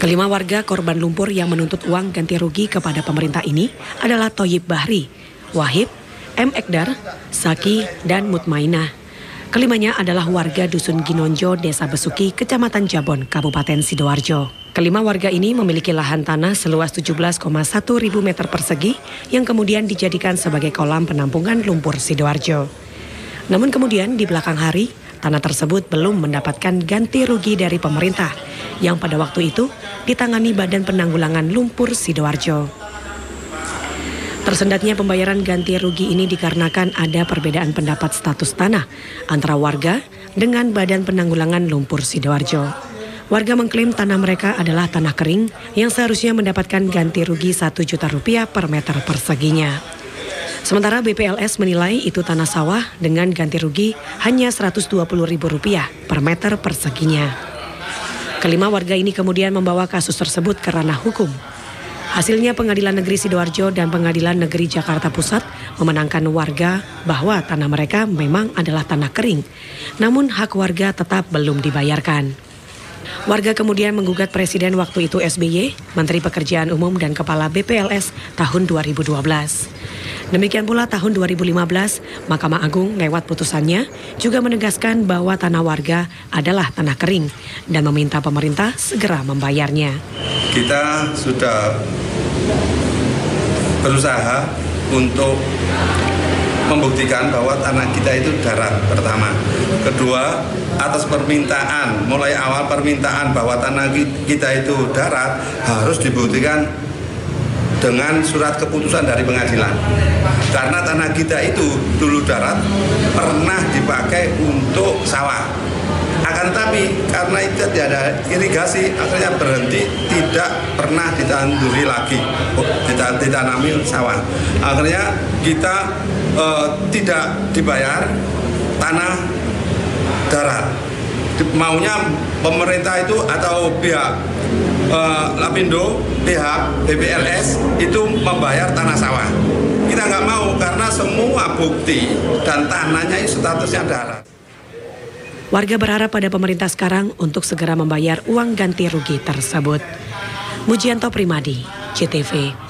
Kelima warga korban lumpur yang menuntut uang ganti rugi kepada pemerintah ini adalah Toyib Bahri, Wahib, M. Ekdar, Saki, dan Mutmainah. Kelimanya adalah warga Dusun Ginonjo, Desa Besuki, Kecamatan Jabon, Kabupaten Sidoarjo. Kelima warga ini memiliki lahan tanah seluas 17,1 ribu meter persegi yang kemudian dijadikan sebagai kolam penampungan lumpur Sidoarjo. Namun kemudian di belakang hari, tanah tersebut belum mendapatkan ganti rugi dari pemerintah yang pada waktu itu ditangani Badan Penanggulangan Lumpur Sidoarjo. Tersendatnya pembayaran ganti rugi ini dikarenakan ada perbedaan pendapat status tanah antara warga dengan Badan Penanggulangan Lumpur Sidoarjo. Warga mengklaim tanah mereka adalah tanah kering yang seharusnya mendapatkan ganti rugi 1 juta rupiah per meter perseginya. Sementara BPLS menilai itu tanah sawah dengan ganti rugi hanya 120 ribu rupiah per meter perseginya. Kelima warga ini kemudian membawa kasus tersebut ke ranah hukum Hasilnya Pengadilan Negeri Sidoarjo dan Pengadilan Negeri Jakarta Pusat memenangkan warga bahwa tanah mereka memang adalah tanah kering. Namun hak warga tetap belum dibayarkan. Warga kemudian menggugat Presiden waktu itu SBY, Menteri Pekerjaan Umum dan Kepala BPLS tahun 2012. Demikian pula tahun 2015, Mahkamah Agung lewat putusannya juga menegaskan bahwa tanah warga adalah tanah kering dan meminta pemerintah segera membayarnya. Kita sudah berusaha untuk membuktikan bahwa tanah kita itu darat pertama. Kedua, atas permintaan, mulai awal permintaan bahwa tanah kita itu darat harus dibuktikan dengan surat keputusan dari pengadilan. Karena tanah kita itu dulu darat pernah dipakai untuk sawah akan tapi karena itu tidak ada irigasi akhirnya berhenti tidak pernah ditanduri lagi ditanami sawah akhirnya kita uh, tidak dibayar tanah darat maunya pemerintah itu atau pihak uh, Lapindo, pihak BPLS itu membayar tanah sawah. Kita nggak mau karena semua bukti dan tanahnya itu statusnya darat. Warga berharap pada pemerintah sekarang untuk segera membayar uang ganti rugi tersebut. Mujianto Primadi, CTV.